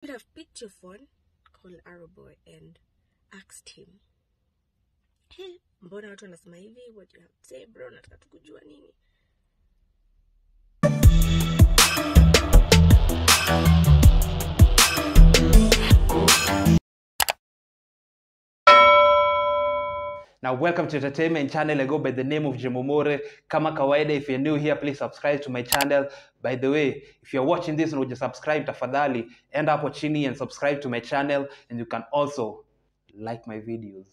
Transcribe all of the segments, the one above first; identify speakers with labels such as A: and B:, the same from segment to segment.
A: could have picked your phone, called Arrowboy and asked him, hey, mbona watu wanasema hivi? What you have to say bro? Nataka tu kujua nini.
B: Now, welcome to Entertainment Channel. I go by the name of Jemomore. Kama kawaida, if you're new here, please subscribe to my channel. By the way, if you're watching this and would you subscribe, tafadhali, end up chini and subscribe to my channel. And you can also like my videos.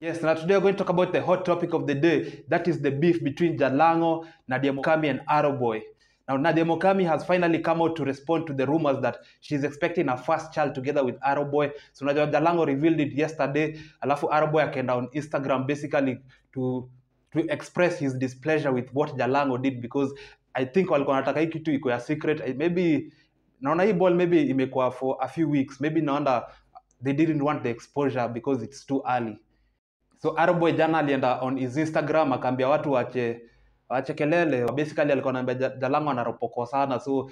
B: Yes, now today we're going to talk about the hot topic of the day. That is the beef between Jalango, Nadia Mukami, and Arrowboy. Now, Nadia Mokami has finally come out to respond to the rumors that she's expecting a first child together with Arrowboy. So, Nadia Jalango revealed it yesterday. Alafu Arrowboy akaenda on Instagram basically to to express his displeasure with what Jalango did because I think walikuwa wanataka hii kitu iko ya secret. Maybe naona hii ball maybe imekuwa for a few weeks. Maybe naona they didn't want the exposure because it's too early. So Arrowboy jana alienda on his Instagram akaambia watu wache wache kelele. Basically alikuwa anaambia Ja- Jalango anaropokwa sana. So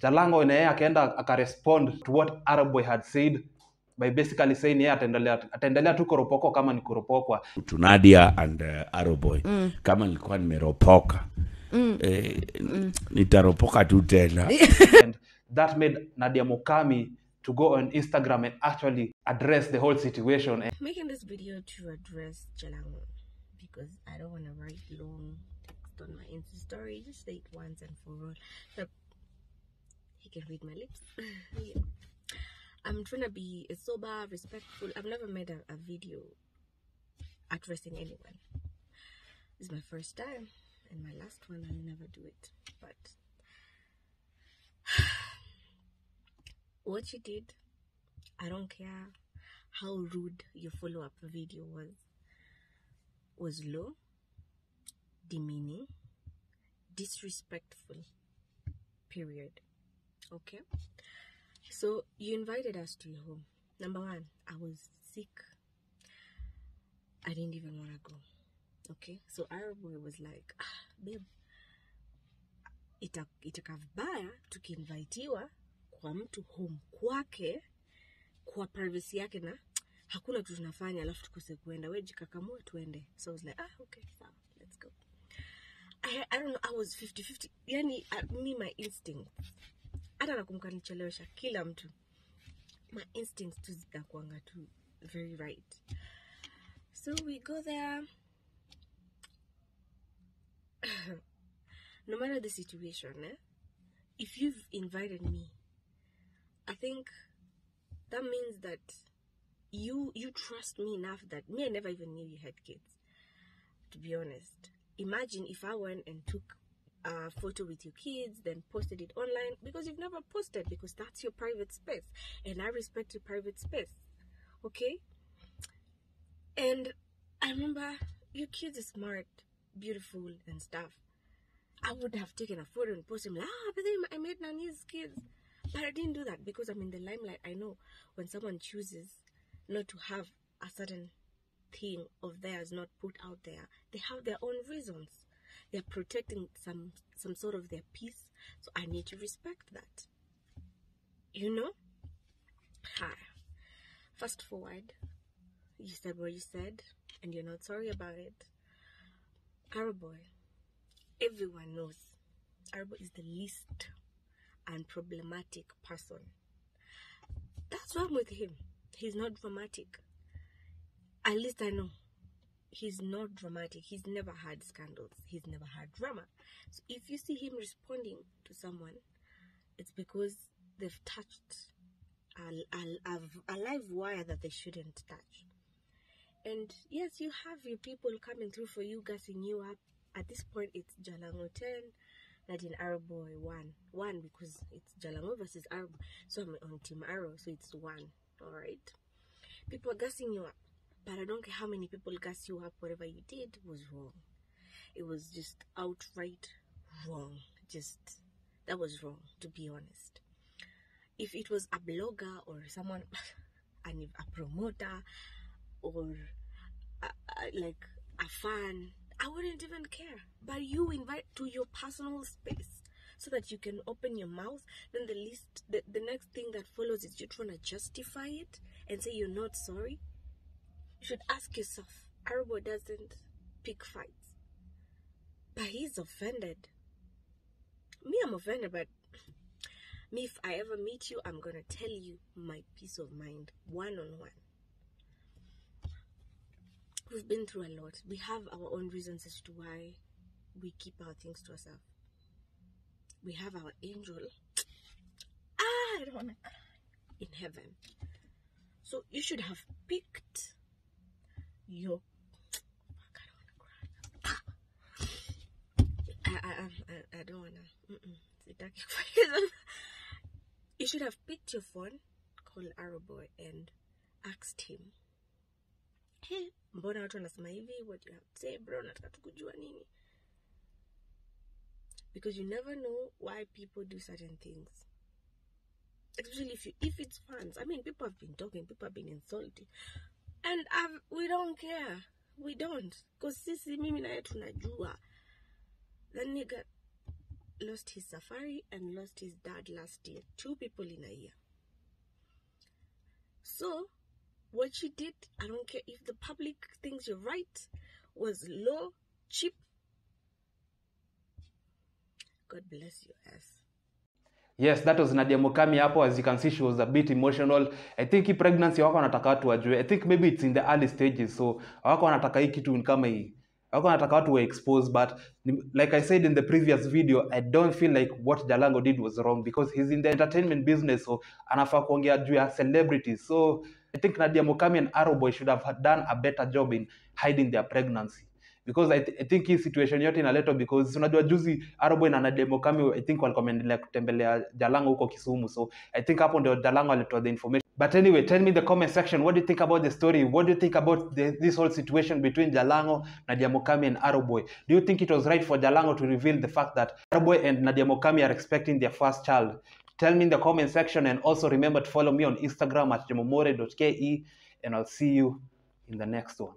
B: Jalango na yeye akaenda akarespond to what Arrowboy had said by basically saying yeye ataendelea ataendelea tu kuropoko kama ni kuropokwa.
C: to Nadia and uh, Arrowboy mm. kama nilikuwa nimeropoka mm. eh, mm. nitaropoka tu tena
B: and that made Nadia Mukami to go on Instagram and actually address the whole situation.
A: Making this video to address Jalango because I don't want to write long text on my Insta story. Just say it once and for all. So he can read my lips. yeah. I'm trying to be sober, respectful. I've never made a, a video addressing anyone. This is my first time and my last one. I'll never do it. But what you did, I don't care how rude your follow up video was was low, demeaning, disrespectful. Period. Okay? So you invited us to your home. Number one, I was sick. I didn't even want to go. Okay? So Arrowboy was like, ah, babe, ita- tukiinvitiwa kwa mtu home kwake kwa privacy yake na hakuna kitu tunafanya alafu tukose kuenda we jikakamua tuende so I was like ah okay sawa let's go I, I don't know I was 50 50 yani uh, me my instinct. Hata nakumbuka nichelewesha kila mtu. My instincts tu zinakuanga tu very right. So we go there. No matter the situation eh, if you've invited me I think that means that you you trust me enough that me I never even knew you had kids. To be honest, imagine if I went and took a photo with your kids, then posted it online because you've never posted because that's your private space, and I respect your private space. Okay. And I remember your kids are smart, beautiful, and stuff. I would have taken a photo and posted like, ah, but then I made Nani's kids. But I didn't do that because I'm in the limelight. I know when someone chooses not to have a certain thing of theirs not put out there, they have their own reasons. They're protecting some some sort of their peace. So I need to respect that. You know? Hi. Fast forward. You said what you said, and you're not sorry about it. Arrowboy. Everyone knows Arrowboy is the least unproblematic person. That's wrong with him. He's not dramatic. At least I know. He's not dramatic. He's never had scandals. He's never had drama. So if you see him responding to someone, it's because they've touched a, a, a, live wire that they shouldn't touch. And yes, you have your people coming through for you, gassing you up. At this point, it's Jalango 10, Nadine Arrowboy 1. 1 because it's Jalango versus Arrow. So I'm on Team Arrow, so it's 1. Alright? People are gassing you up. But I don't care how many people gas you up, whatever you did was wrong. It was just outright wrong. Just, that was wrong, to be honest. If it was a blogger or someone, and if a promoter or a, a, like a fan, I wouldn't even care. But you invite to your personal space so that you can open your mouth. Then the least, the, the next thing that follows is you trying to justify it and say you're not sorry. Should ask yourself. Arrowboy doesn't pick fights, but he's offended. Me, I'm offended, but me, if I ever meet you, I'm gonna tell you my peace of mind, one on one. We've been through a lot. We have our own reasons as to why we keep our things to ourselves. We have our angel. Ah, I don't wanna cry. In heaven. So you should have picked Fuck, I cry. Um, I, I, don't wanna. Sitaki kufanya. You should have picked your phone, called Arrowboy, and asked him, hey, mbona watu hivi? What you have to say, bro? Nini? Because you never know why people do certain things. Especially if you, if it's fans. I mean, people have been talking, people have been insulting, and we don't care. We don't, cause sisi mimi naye tunajua. the nigga lost his safari and lost his dad last year. Two people in a year. So, what she did, I don't care if the public thinks you're right, was low, cheap. God bless your ass.
B: Yes, that was Nadia Mukami hapo. As you can see, she was a bit emotional. I think pregnancy wako wanataka watu wajue. I think maybe it's in the early stages. So wako wanataka hii kitu kama hii. Wako wanataka watu wa expose but like I said in the previous video, I don't feel like what Jalango did was wrong because he's in the entertainment business so anafaa kuongea juu ya celebrities. So I think Nadia Mukami and Arrowboy should have done a better job in hiding their pregnancy because I, th I think hii situation yote inaletwa because unajua juzi Arrowboy na demo kami I think walikuwa wameendelea kutembelea Jalango huko Kisumu so I think hapo ndio Jalango alitoa the information. But anyway tell me the comment section. What do you think about the story? What do you think about the, this whole situation between Jalango Nadia Mokami and Aroboy? do you think it was right for Jalango to reveal the fact that Aroboy and Nadia Mokami are expecting their first child? Tell me in the comment section and also remember to follow me on Instagram at jemomore.ke and I'll see you in the next one